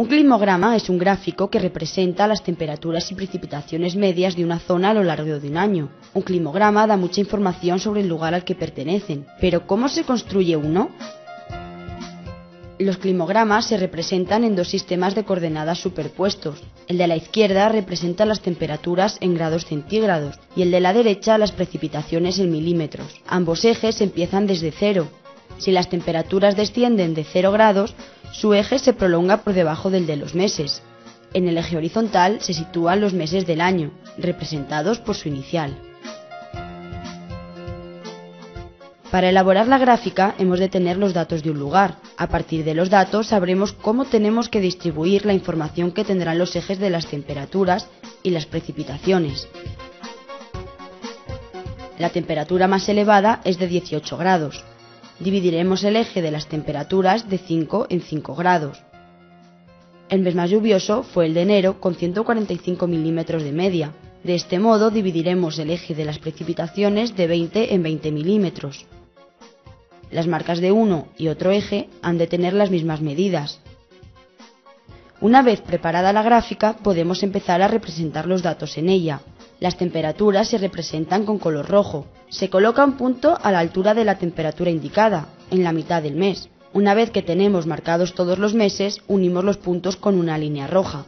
Un climograma es un gráfico que representa las temperaturas y precipitaciones medias de una zona a lo largo de un año. Un climograma da mucha información sobre el lugar al que pertenecen, pero ¿cómo se construye uno? Los climogramas se representan en dos sistemas de coordenadas superpuestos. El de la izquierda representa las temperaturas en grados centígrados y el de la derecha las precipitaciones en milímetros. Ambos ejes empiezan desde cero. Si las temperaturas descienden de 0 grados, su eje se prolonga por debajo del de los meses. En el eje horizontal se sitúan los meses del año, representados por su inicial. Para elaborar la gráfica hemos de tener los datos de un lugar. A partir de los datos sabremos cómo tenemos que distribuir la información que tendrán los ejes de las temperaturas y las precipitaciones. La temperatura más elevada es de 18 grados. Dividiremos el eje de las temperaturas de 5 en 5 grados. El mes más lluvioso fue el de enero con 145 milímetros de media. De este modo dividiremos el eje de las precipitaciones de 20 en 20 milímetros. Las marcas de uno y otro eje han de tener las mismas medidas. Una vez preparada la gráfica, podemos empezar a representar los datos en ella. Las temperaturas se representan con color rojo. Se coloca un punto a la altura de la temperatura indicada, en la mitad del mes. Una vez que tenemos marcados todos los meses, unimos los puntos con una línea roja.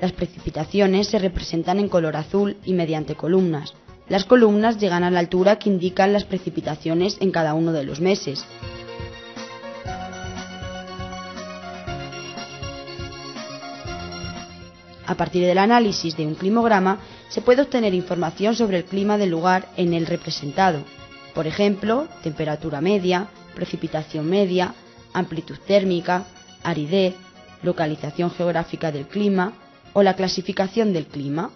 Las precipitaciones se representan en color azul y mediante columnas. Las columnas llegan a la altura que indican las precipitaciones en cada uno de los meses. A partir del análisis de un climograma se puede obtener información sobre el clima del lugar en el representado. Por ejemplo, temperatura media, precipitación media, amplitud térmica, aridez, localización geográfica del clima o la clasificación del clima.